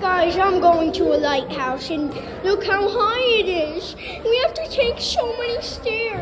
Guys, I'm going to a lighthouse and look how high it is. We have to take so many stairs.